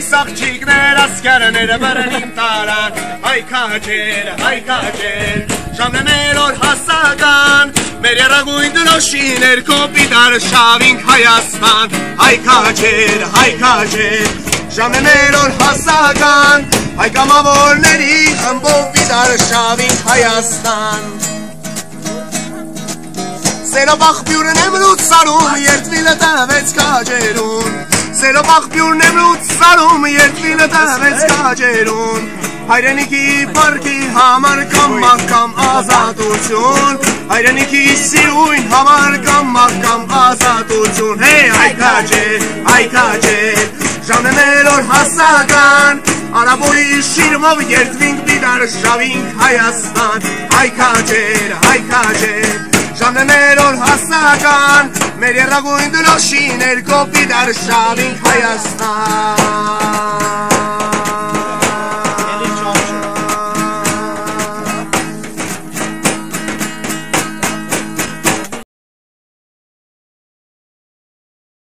լույս աղջիկներ ասկարները բրնին տարան հայ քաջեր հայ քաջեր ժամն մեր օր հասական մեր երագույն դրոշիներ կոպիտ արշավինք Հայաստան հայ քաջեր հայ քաջեր ժամն մեր օր հասական հայ կամավորների խմբով պիտար շավինք Հայաստան Սերով աղբյուրն եմ լուծարում, երդվիլը տվեց կաջերուն Սերով աղբյուրն եմ լուծարում, երդվիլը տվեց կաջերուն Հայրենիքի պարկի համար կամ կամ ազատություն Հայրենիքի սիրույն համար կամ կամ ազատություն Հե այ կաջեր, այ կաջեր, ժամն է մեր օր հասական Արաբորի շիրմով երդվինք դիդար շավինք Հայաստան Հայ կաջեր, հայ կաջեր Ժամներ օր հասական Մեր երագույն դրոշիներ կոպի դար շավինք Հայաստան